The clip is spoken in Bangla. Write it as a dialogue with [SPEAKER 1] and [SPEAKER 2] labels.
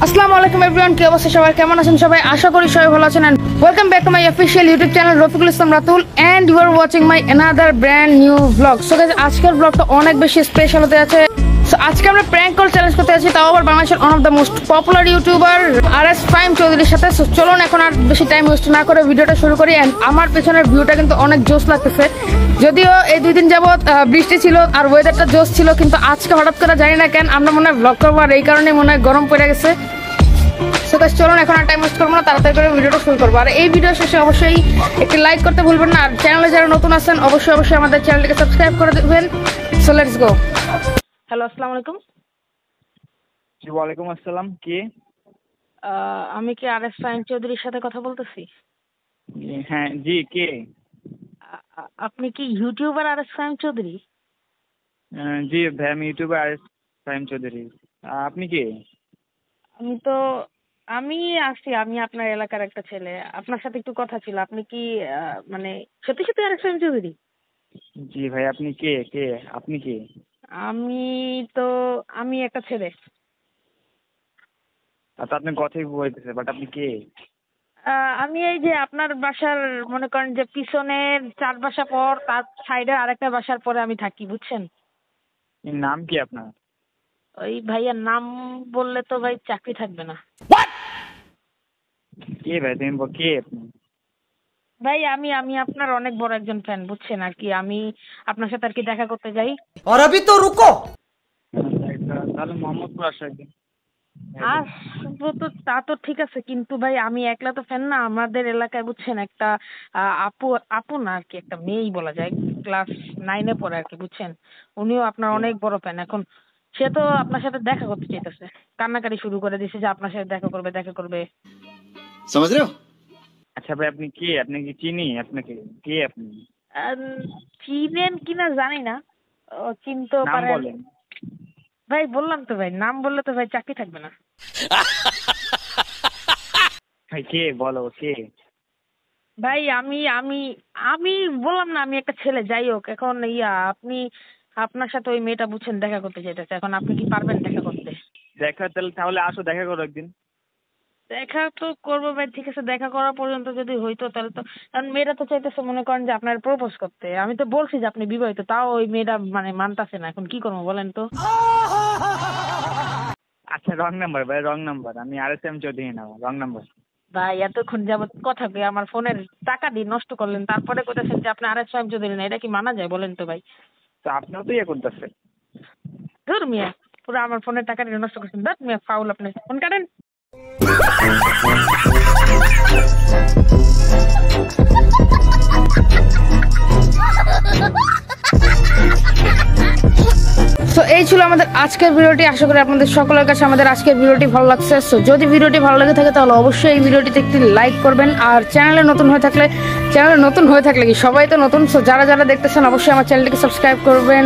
[SPEAKER 1] আসসালামু আলাইকুম এভরিওয়ান কি অবস্থা সবাই কেমন আছেন সবাই? আশা করি সবাই ভালো আছেন welcome back to my official YouTube channel Rafiqul Islam Ratul and you are watching my another brand new blog so guys আজকের ব্লগটা অনেক বেশি স্পেশাল হতে আছে সো আজকে আমরা প্র্যাঙ্ক কল চ্যালেঞ্জ করতে আছি, তাও আবার বাংলাদেশের one of the most popular YouTuber R S prime চৌধুরীর সাথে। চলুন এখন আর বেশি টাইম ওয়েস্ট না করে ভিডিওটা শুরু করি। এন্ড আমার পেছনের ভিউটা কিন্তু অনেক জোস লাগতেছে। যদিও এই দুই দিন যাবৎ বৃষ্টি ছিল আর ওয়েদারটা জোস ছিল, কিন্তু আজকে হঠাৎ করে জানি না কেন, আমরা মনে হয় ব্লগ করব আর এই কারণে মনে হয় গরম পড়ে গেছে। চলুন এখন আর টাইম ওয়েস্ট করব না, তাড়াতাড়ি করে ভিডিওটা শুরু করব। আর এই ভিডিও শেষে অবশ্যই একটি লাইক করতে ভুলবেন না। আর চ্যানেলে যারা নতুন আছেন, অবশ্যই অবশ্যই আমাদের চ্যানেলটিকে সাবস্ক্রাইব করে দেবেন। সো লেটস গো হ্যালো আসসালামু আলাইকুম।
[SPEAKER 2] জি ওয়ালাইকুম আসসালাম। কে?
[SPEAKER 1] আমি কি আর এস সাইন চৌধুরীর সাথে কথা বলতেছি?
[SPEAKER 2] হ্যাঁ জি কে?
[SPEAKER 1] আপনি কি YouTuber R S sign Chowdhury
[SPEAKER 2] জি ভাই আমি ইউটিউবে আর ফাহিম চৌধুরী। আপনি কে?
[SPEAKER 1] আমি তো আমি আছি আমি আপনার এলাকার একটা ছেলে। আপনার সাথে একটু কথা ছিল আপনি কি মানে সত্যি সত্যি আর এস সাইন চৌধুরী?
[SPEAKER 2] জি ভাই আপনি কে? কে? আপনি কে?
[SPEAKER 1] আমি তো আমি একটা ছেলে।
[SPEAKER 2] আচ্ছা আপনি কথাই বলতেছে বাট আপনি কে?
[SPEAKER 1] আমি এই যে আপনার বাসার মনে করেন যে পিছনের চার বাসা পর তার সাইডে আরেকটা বাসার পরে আমি থাকি বুঝছেন?
[SPEAKER 2] নাম কি আপনার?
[SPEAKER 1] ওই ভাইয়ার নাম বললে তো ভাই চাকরি থাকবে না।
[SPEAKER 2] কে ভাই? তুমি কে
[SPEAKER 1] ভাই আমি আমি আপনার অনেক বড় একজন ফ্যান বুঝছেন আর কি? আমি আপনার সাথে আর কি দেখা করতে যাই।
[SPEAKER 3] আর তো রুকো।
[SPEAKER 2] আচ্ছা, তাহলে মোহাম্মদপুর আসা একদিন।
[SPEAKER 1] আসব তো তা তো ঠিক আছে কিন্তু ভাই আমি একলা তো ফ্যান না আমাদের এলাকায় বুঝছেন একটা আপু আপু না আর কি একটা মেয়েই বলা যায় ক্লাস নাইনে পড়ে আর কি বুঝছেন? উনিও আপনার অনেক বড় ফ্যান এখন সে তো আপনার সাথে দেখা করতে চাইতেছে। কান্নাকাটি শুরু করে দিছে যে আপনার সাথে দেখা করবে দেখা করবে।
[SPEAKER 4] সমাজ
[SPEAKER 2] আচ্ছা ভাই আপনি কে? আপনি কি চিনি? আপনাকে কে আপনি?
[SPEAKER 1] চিনেন কিনা জানি না।
[SPEAKER 2] চিনতে
[SPEAKER 1] পারেন ভাই বললাম তো ভাই নাম বললে তো ভাই চাকরি থাকবে না।
[SPEAKER 2] ভাই কে? বলো কে?
[SPEAKER 1] ভাই আমি আমি আমি বললাম না আমি একটা ছেলে যাই হোক এখন ইয়া আপনি আপনার সাথে ওই মেয়েটা বুঝছেন দেখা করতে চাইতেছে এখন আপনি কি পারবেন দেখা করতে?
[SPEAKER 2] দেখা তাহলে তাহলে আসো দেখা করো একদিন।
[SPEAKER 1] দেখা তো করব ভাই ঠিক আছে দেখা করা পর্যন্ত যদি হইতো তাহলে তো কারণ মেয়েটা তো চাইতেছে মনে করেন যে আপনার প্রপোজ করতে। আমি তো বলছি যে আপনি বিবাহিত তাও ওই মেয়েটা মানে মানতাছে না এখন কি করব বলেন তো?
[SPEAKER 2] আচ্ছা রং নাম্বার ভাই রং নাম্বার আমি R S M Chowdhury now wrong number
[SPEAKER 1] ভাই এতক্ষণ যাবত কথা কয়ে আমার ফোনের টাকা দিয়ে নষ্ট করলেন তারপরে কোথাছেন যে আপনি আরেক সাহেব যদি না এটা কি মানা যায় বলেন তো ভাই?
[SPEAKER 2] তো আপনিও তো ইয়ে করতেছেন।
[SPEAKER 1] ধর মিয়া পুরো আমার ফোনের টাকা দিয়ে নষ্ট করছেন ধর মিয়া ফাউল আপনি। ফোন কাটেন। তো এই ছিল আমাদের আজকের ভিডিওটি। আশা করি আপনাদের সকলের কাছে আমাদের আজকের ভিডিওটি ভালো লাগছে। সো যদি ভিডিওটি ভালো লেগে থাকে, তাহলে অবশ্যই এই ভিডিওটিতে একটি লাইক করবেন। আর চ্যানেলে নতুন হয়ে থাকলে, চ্যানেলে নতুন হয়ে থাকলে কি? সবাই তো নতুন। সো যারা যারা দেখতেছেন, অবশ্যই আমার চ্যানেলটিকে সাবস্ক্রাইব করবেন।